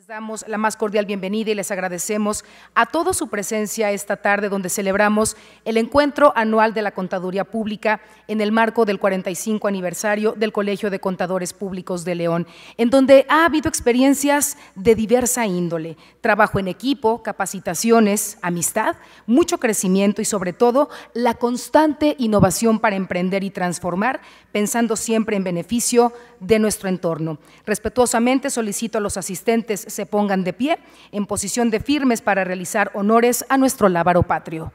Les damos la más cordial bienvenida y les agradecemos a todos su presencia esta tarde donde celebramos el encuentro anual de la Contaduría Pública en el marco del 45 aniversario del Colegio de Contadores Públicos de León, en donde ha habido experiencias de diversa índole, trabajo en equipo, capacitaciones, amistad, mucho crecimiento y sobre todo la constante innovación para emprender y transformar, pensando siempre en beneficio de nuestro entorno. Respetuosamente solicito a los asistentes se pongan de pie en posición de firmes para realizar honores a nuestro lábaro patrio.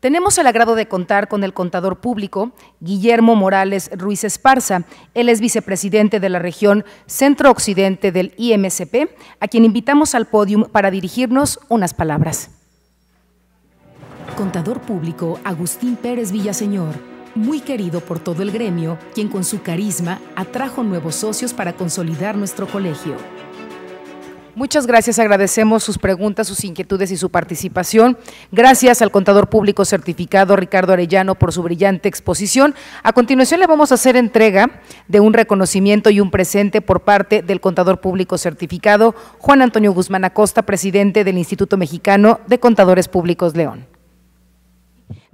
Tenemos el agrado de contar con el contador público Guillermo Morales Ruiz Esparza. Él es vicepresidente de la región centro-occidente del IMCP, a quien invitamos al podio para dirigirnos unas palabras. Contador público Agustín Pérez Villaseñor, muy querido por todo el gremio, quien con su carisma atrajo nuevos socios para consolidar nuestro colegio. Muchas gracias, agradecemos sus preguntas, sus inquietudes y su participación. Gracias al contador público certificado Ricardo Arellano por su brillante exposición. A continuación le vamos a hacer entrega de un reconocimiento y un presente por parte del contador público certificado Juan Antonio Guzmán Acosta, presidente del Instituto Mexicano de Contadores Públicos León.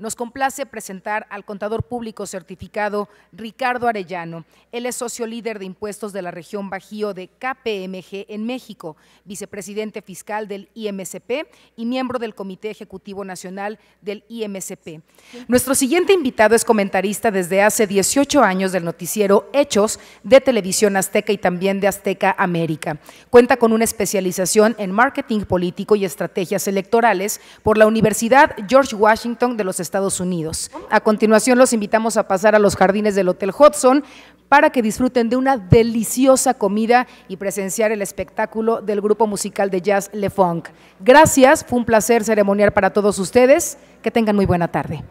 Nos complace presentar al contador público certificado Ricardo Arellano. Él es socio líder de impuestos de la región Bajío de KPMG en México, vicepresidente fiscal del IMCP y miembro del Comité Ejecutivo Nacional del IMCP. Nuestro siguiente invitado es comentarista desde hace 18 años del noticiero Hechos de Televisión Azteca y también de Azteca América. Cuenta con una especialización en marketing político y estrategias electorales por la Universidad George Washington de los Estados Unidos. A continuación los invitamos a pasar a los jardines del Hotel Hudson para que disfruten de una deliciosa comida y presenciar el espectáculo del grupo musical de jazz Le Funk. Gracias, fue un placer ceremoniar para todos ustedes. Que tengan muy buena tarde.